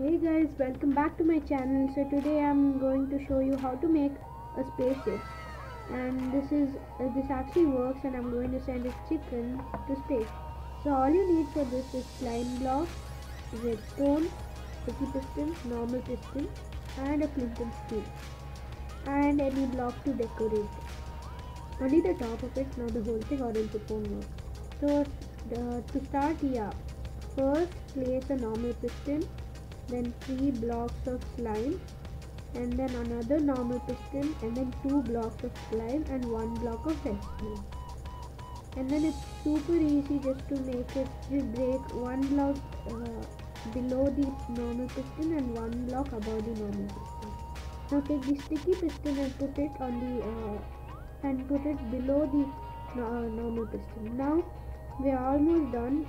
Hey guys, welcome back to my channel. So today I'm going to show you how to make a spaceship. And this is uh, this actually works and I'm going to send a chicken to space. So all you need for this is slime block, redstone, sticky piston, normal piston and a flint and steel. And any block to decorate. Only the top of it, not the whole thing or else it won't work. So uh, to start, yeah, first place a normal piston then three blocks of slime and then another normal piston and then two blocks of slime and one block of redstone and then it's super easy just to make it just break one block uh, below the normal piston and one block above the normal piston. Now take the sticky piston and put it on the uh, and put it below the uh, normal piston. Now we are almost done.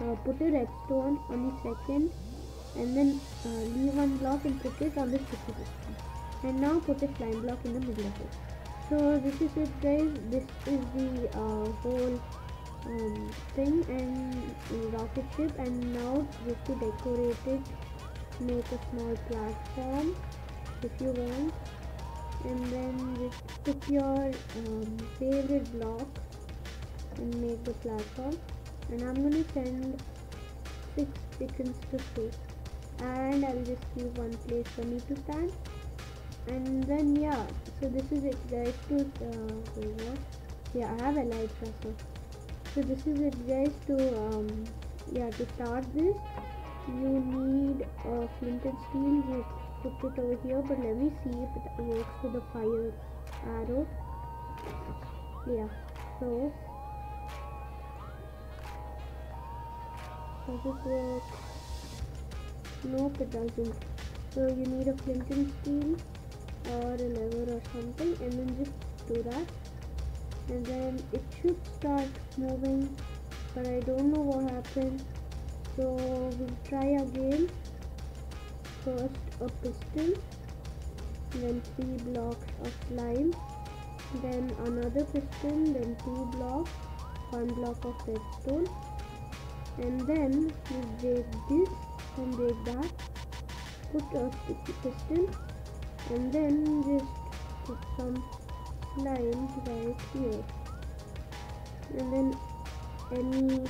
Uh, put a redstone on the second and then uh, leave one block and put it on the sticky piston and now put a slime block in the middle of it. So this is it guys. This is the uh, whole um, thing and rocket ship. And now just to decorate it make a small platform if you want. And then just put your um, favorite block and make the platform. And I'm gonna send six chickens to space and I'll just give one place for me to stand and then yeah so this is it guys. To uh, yeah I have a light so so this is it guys to um yeah to start this you need a flint and steel. Just put it over here but let me see if it works with the fire arrow. Yeah so does it work Nope, it doesn't. So you need a flint and steel or a lever or something and then just do that. And then it should start moving but I don't know what happened. So we'll try again. First a piston, then three blocks of slime, then another piston, then two blocks, one block of redstone, and then we break this and break that. Put a piston and then just put some slime right here and then any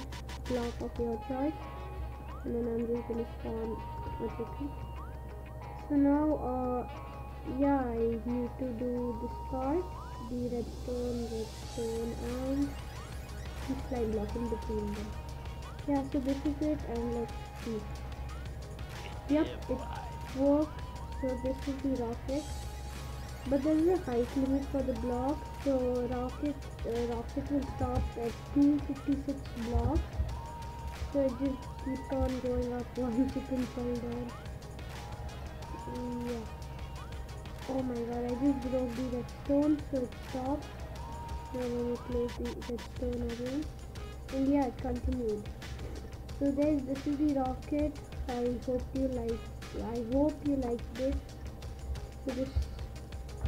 block of your choice. And then I'm just gonna spawn a chicken so now uh yeah I need to do this part. The redstone redstone and slime block in between them. Yeah so this is it and let's see Yep, it works. So this is the rocket. But there is a height limit for the block. So rocket uh, rocket will stop at 256 blocks. So it just keeps on going up once you can fall down. Yeah. Oh my god, I just broke the redstone so it stopped. Now let me place the redstone again. And yeah, it continued. So guys, this is the rocket. I hope you like I hope you like this. So this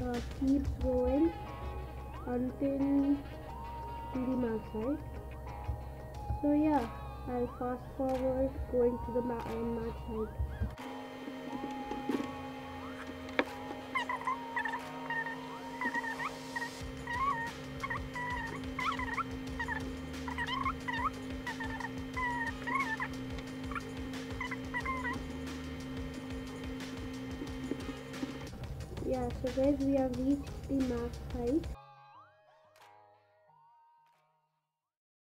uh, keeps going until the max right? So yeah I'll fast forward going to the max height yeah so guys we have reached the max height